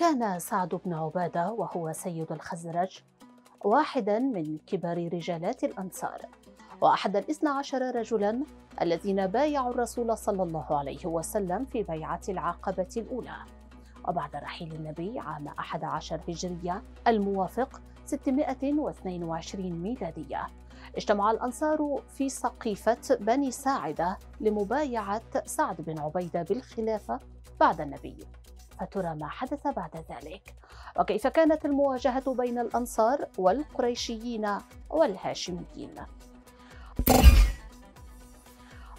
كان سعد بن عبادة وهو سيد الخزرج واحدا من كبار رجالات الأنصار وأحد الاثنى عشر رجلا الذين بايعوا الرسول صلى الله عليه وسلم في بيعة العقبة الأولى. وبعد رحيل النبي عام 11 هجرية الموافق 622 ميلادية اجتمع الأنصار في سقيفة بني ساعدة لمبايعة سعد بن عبيدة بالخلافة بعد النبي. فترى ما حدث بعد ذلك. وكيف كانت المواجهة بين الأنصار والقريشيين والهاشميين؟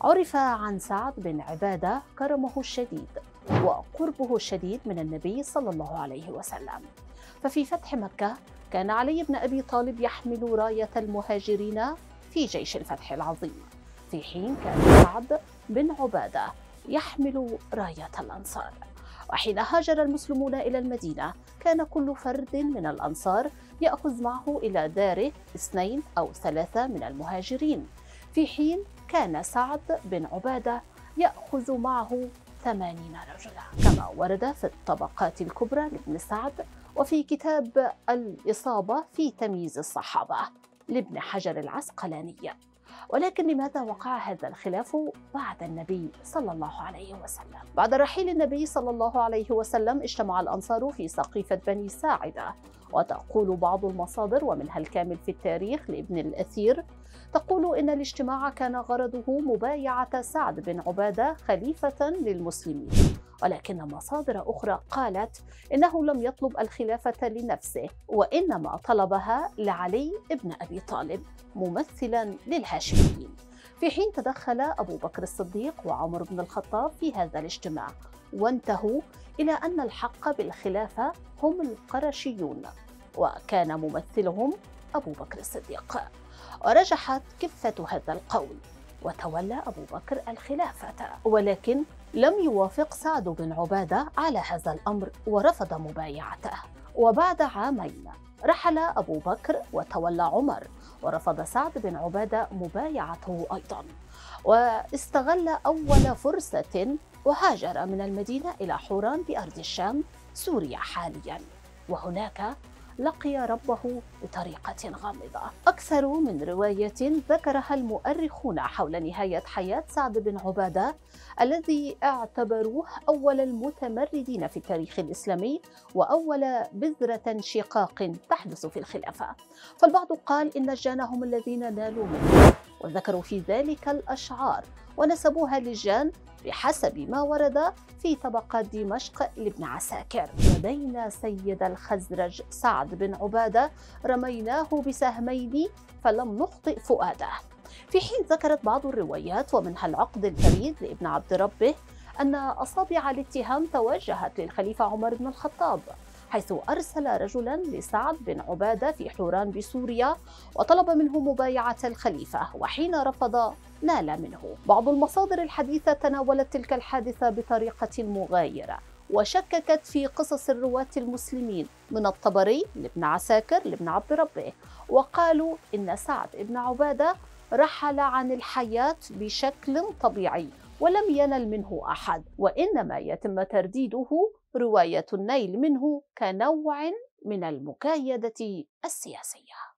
عرف عن سعد بن عبادة كرمه الشديد وقربه الشديد من النبي صلى الله عليه وسلم. ففي فتح مكة كان علي بن أبي طالب يحمل راية المهاجرين في جيش الفتح العظيم. في حين كان سعد بن عبادة يحمل راية الأنصار. وحين هاجر المسلمون إلى المدينة كان كل فرد من الأنصار يأخذ معه إلى داره اثنين أو ثلاثة من المهاجرين. في حين كان سعد بن عبادة يأخذ معه ثمانين رجلا كما ورد في الطبقات الكبرى لابن سعد وفي كتاب الإصابة في تمييز الصحابة لابن حجر العسقلاني. ولكن لماذا وقع هذا الخلاف بعد النبي صلى الله عليه وسلم؟ بعد رحيل النبي صلى الله عليه وسلم اجتمع الأنصار في سقيفة بني ساعدة وتقول بعض المصادر ومنها الكامل في التاريخ لابن الأثير تقول إن الاجتماع كان غرضه مبايعة سعد بن عبادة خليفة للمسلمين ولكن مصادر أخرى قالت إنه لم يطلب الخلافة لنفسه وإنما طلبها لعلي بن أبي طالب ممثلا للهاشميين. في حين تدخل أبو بكر الصديق وعمر بن الخطاب في هذا الاجتماع وانتهوا إلى أن الحق بالخلافة هم القرشيون وكان ممثلهم أبو بكر الصديق. ورجحت كفة هذا القول وتولى أبو بكر الخلافة. ولكن لم يوافق سعد بن عبادة على هذا الأمر ورفض مبايعته. وبعد عامين رحل أبو بكر وتولى عمر ورفض سعد بن عبادة مبايعته أيضا. واستغل أول فرصة وهاجر من المدينة إلى حوران بأرض الشام سوريا حاليا. وهناك لقي ربه بطريقة غامضة. أكثر من رواية ذكرها المؤرخون حول نهاية حياة سعد بن عبادة الذي اعتبروه أول المتمردين في التاريخ الإسلامي وأول بذرة شقاق تحدث في الخلافة. فالبعض قال إن الجان هم الذين نالوا منه وذكروا في ذلك الأشعار ونسبوها للجان بحسب ما ورد في طبقات دمشق لابن عساكر. وبين سيد الخزرج سعد بن عبادة رميناه بسهمين فلم نخطئ فؤاده. في حين ذكرت بعض الروايات ومنها العقد الفريد لابن عبد ربه أن أصابع الاتهام توجهت للخليفة عمر بن الخطاب. حيث أرسل رجلا لسعد بن عبادة في حوران بسوريا وطلب منه مبايعة الخليفة وحين رفض نال منه. بعض المصادر الحديثة تناولت تلك الحادثة بطريقة مغايرة وشككت في قصص الرواة المسلمين من الطبري لابن عساكر لابن عبد ربه وقالوا إن سعد بن عبادة رحل عن الحياة بشكل طبيعي ولم ينل منه أحد وإنما يتم ترديده رواية النيل منه كنوع من المكايدة السياسية.